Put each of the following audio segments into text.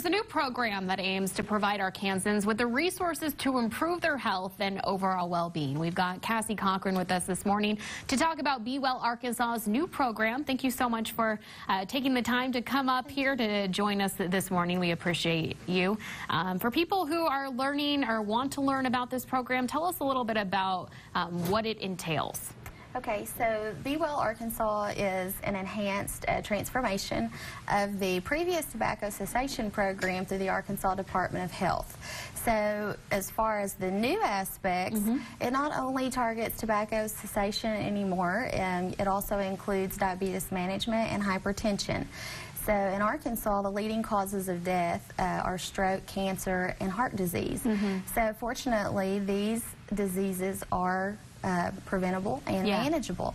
There's a new program that aims to provide Arkansans with the resources to improve their health and overall well-being. We've got Cassie Cochran with us this morning to talk about Be Well Arkansas's new program. Thank you so much for uh, taking the time to come up here to join us this morning. We appreciate you. Um, for people who are learning or want to learn about this program, tell us a little bit about um, what it entails. Okay, so Be Well Arkansas is an enhanced uh, transformation of the previous tobacco cessation program through the Arkansas Department of Health. So as far as the new aspects, mm -hmm. it not only targets tobacco cessation anymore, um, it also includes diabetes management and hypertension. So in Arkansas, the leading causes of death uh, are stroke, cancer, and heart disease. Mm -hmm. So fortunately, these diseases are uh, preventable and yeah. manageable.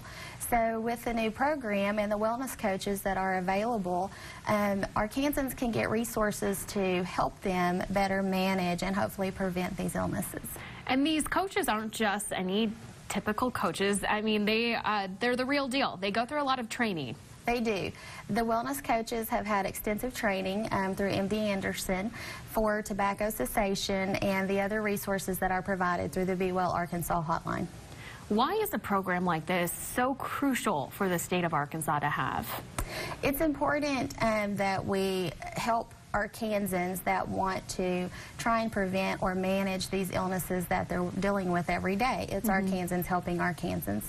So with the new program and the wellness coaches that are available, um, Arkansans can get resources to help them better manage and hopefully prevent these illnesses. And these coaches aren't just any typical coaches. I mean, they, uh, they're the real deal. They go through a lot of training. They do. The wellness coaches have had extensive training um, through MD Anderson for tobacco cessation and the other resources that are provided through the Be Well Arkansas hotline. Why is a program like this so crucial for the state of Arkansas to have? It's important um, that we help Arkansans that want to try and prevent or manage these illnesses that they're dealing with every day. It's mm -hmm. Arkansans helping Arkansans.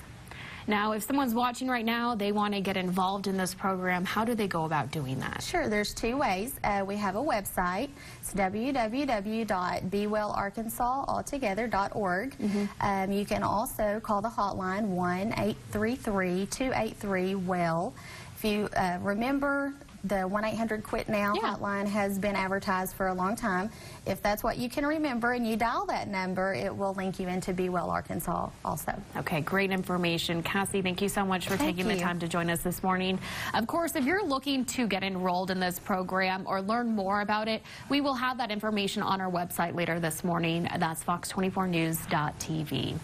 Now, if someone's watching right now, they want to get involved in this program, how do they go about doing that? Sure, there's two ways. Uh, we have a website. It's www.bewellarkansasaltogether.org. Mm -hmm. um, you can also call the hotline 1-833-283-WELL. If you uh, remember the 1-800-QUIT-NOW yeah. hotline has been advertised for a long time. If that's what you can remember and you dial that number, it will link you into Be Well Arkansas also. Okay, great information. Cassie, thank you so much for thank taking you. the time to join us this morning. Of course, if you're looking to get enrolled in this program or learn more about it, we will have that information on our website later this morning. That's fox24news.tv.